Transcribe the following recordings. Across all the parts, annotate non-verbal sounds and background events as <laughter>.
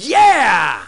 Yeah!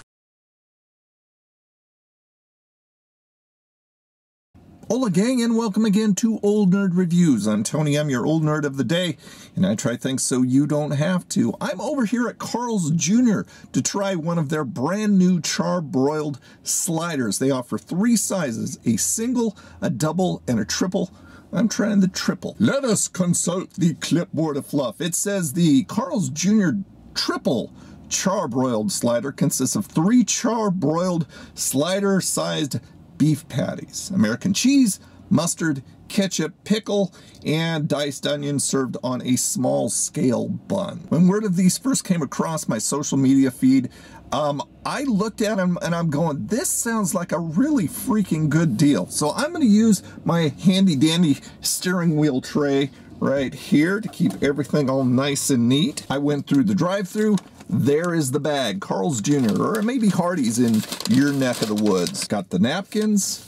Hola gang and welcome again to Old Nerd Reviews. I'm Tony, I'm your old nerd of the day, and I try things so you don't have to. I'm over here at Carl's Jr. to try one of their brand new char-broiled sliders. They offer three sizes, a single, a double, and a triple. I'm trying the triple. Let us consult the clipboard of fluff. It says the Carl's Jr. triple char-broiled slider consists of three char-broiled slider-sized beef patties, American cheese, mustard, ketchup, pickle, and diced onion served on a small scale bun. When word of these first came across my social media feed, um, I looked at them and I'm going, this sounds like a really freaking good deal. So I'm going to use my handy dandy steering wheel tray right here to keep everything all nice and neat. I went through the drive through there is the bag, Carl's Jr., or maybe Hardee's in your neck of the woods. Got the napkins,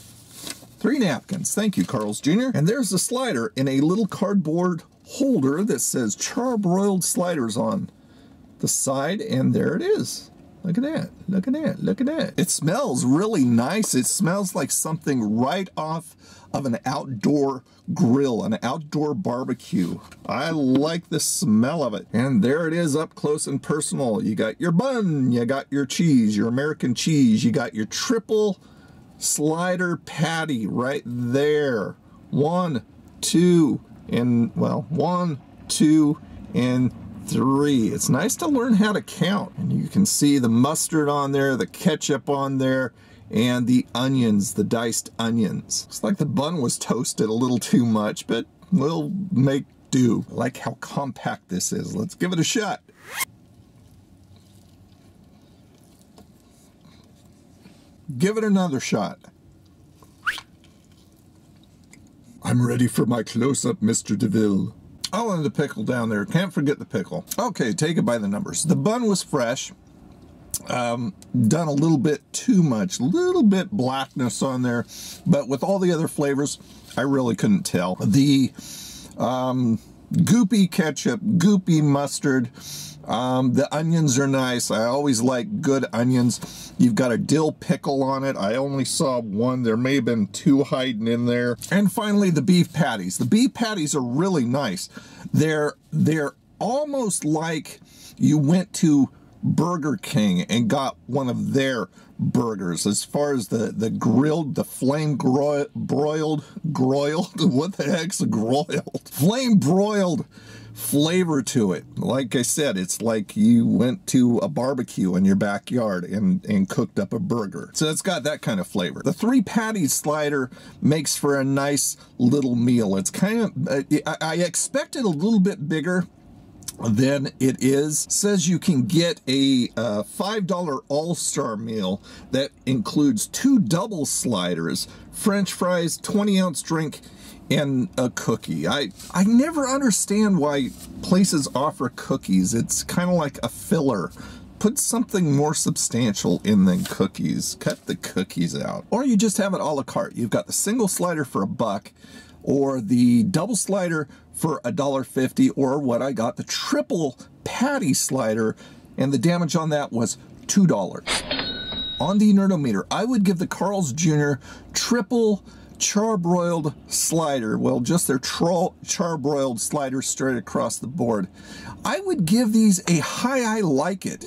three napkins. Thank you, Carl's Jr. And there's the slider in a little cardboard holder that says charbroiled sliders on the side, and there it is. Look at that. Look at that. Look at that. It smells really nice. It smells like something right off of an outdoor grill, an outdoor barbecue. I like the smell of it. And there it is up close and personal. You got your bun, you got your cheese, your American cheese, you got your triple slider patty right there. One, two, and well, one, two, and three. It's nice to learn how to count. And you can see the mustard on there, the ketchup on there, and the onions, the diced onions. Looks like the bun was toasted a little too much, but we'll make do. I like how compact this is. Let's give it a shot. Give it another shot. I'm ready for my close-up, Mr. DeVille. Oh, and the pickle down there. Can't forget the pickle. Okay, take it by the numbers. The bun was fresh. Um, done a little bit too much, little bit blackness on there, but with all the other flavors, I really couldn't tell. The um, goopy ketchup, goopy mustard, um, the onions are nice. I always like good onions. You've got a dill pickle on it. I only saw one. There may have been two hiding in there. And finally, the beef patties. The beef patties are really nice. They're, they're almost like you went to Burger King and got one of their burgers as far as the the grilled the flame broiled broiled broiled <laughs> what the heck's a broiled flame broiled flavor to it. Like I said, it's like you went to a barbecue in your backyard and, and cooked up a burger. So it's got that kind of flavor. The three patties slider makes for a nice little meal. It's kind of, uh, I expected a little bit bigger than it is. Says you can get a uh, $5 all-star meal that includes two double sliders, french fries, 20 ounce drink, and a cookie. I, I never understand why places offer cookies. It's kind of like a filler. Put something more substantial in than cookies. Cut the cookies out. Or you just have it a la carte. You've got the single slider for a buck, or the double slider for a dollar fifty, or what I got, the triple patty slider, and the damage on that was $2. On the Nerdometer, I would give the Carl's Jr. triple charbroiled slider, well, just their charbroiled slider straight across the board. I would give these a high I like it.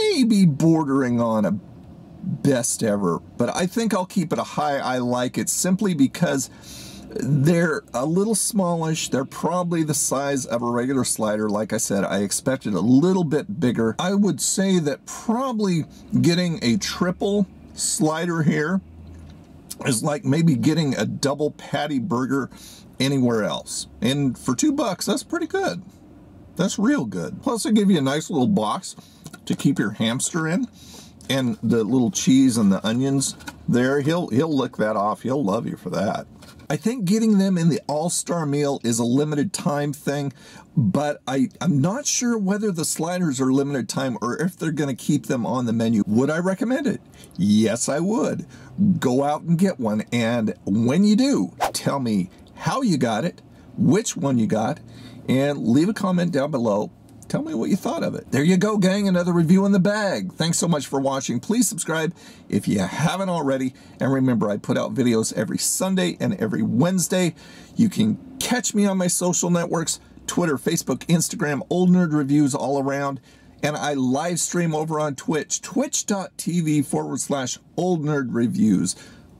Maybe bordering on a best ever, but I think I'll keep it a high I like it simply because they're a little smallish. They're probably the size of a regular slider. Like I said, I expected a little bit bigger. I would say that probably getting a triple slider here is like maybe getting a double patty burger anywhere else. And for two bucks, that's pretty good. That's real good. Plus, they give you a nice little box to keep your hamster in. And the little cheese and the onions there, he'll, he'll lick that off. He'll love you for that. I think getting them in the all-star meal is a limited time thing, but I, I'm not sure whether the sliders are limited time or if they're going to keep them on the menu. Would I recommend it? Yes, I would. Go out and get one, and when you do, tell me how you got it, which one you got, and leave a comment down below tell me what you thought of it. There you go, gang. Another review in the bag. Thanks so much for watching. Please subscribe if you haven't already. And remember, I put out videos every Sunday and every Wednesday. You can catch me on my social networks Twitter, Facebook, Instagram, Old Nerd Reviews all around. And I live stream over on Twitch, twitch.tv forward slash Old Nerd Reviews.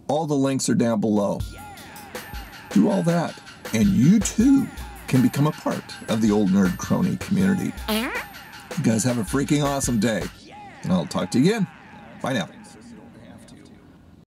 All the links are down below. Do all that, and you too can become a part of the Old Nerd Crony community. Eh? You guys have a freaking awesome day, and I'll talk to you again. Bye now.